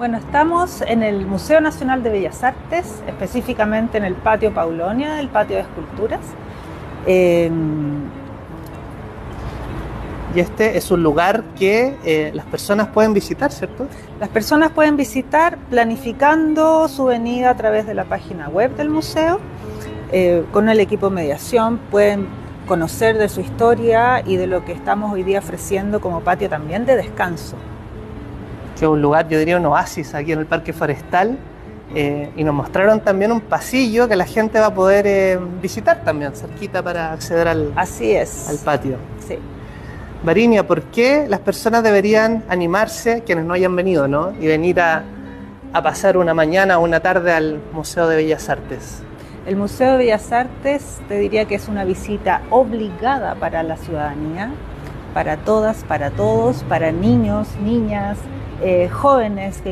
Bueno, estamos en el Museo Nacional de Bellas Artes, específicamente en el patio Paulonia, el patio de esculturas. Eh, y este es un lugar que eh, las personas pueden visitar, ¿cierto? Las personas pueden visitar planificando su venida a través de la página web del museo. Eh, con el equipo de mediación pueden conocer de su historia y de lo que estamos hoy día ofreciendo como patio también de descanso que es un lugar, yo diría un oasis aquí en el Parque Forestal. Eh, y nos mostraron también un pasillo que la gente va a poder eh, visitar también, cerquita para acceder al, Así es. al patio. Sí. Varinia, ¿por qué las personas deberían animarse, quienes no hayan venido, ¿no? y venir a, a pasar una mañana o una tarde al Museo de Bellas Artes? El Museo de Bellas Artes te diría que es una visita obligada para la ciudadanía, para todas, para todos, para niños, niñas, eh, jóvenes que